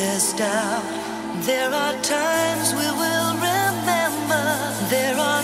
there's doubt. There are times we will remember. There are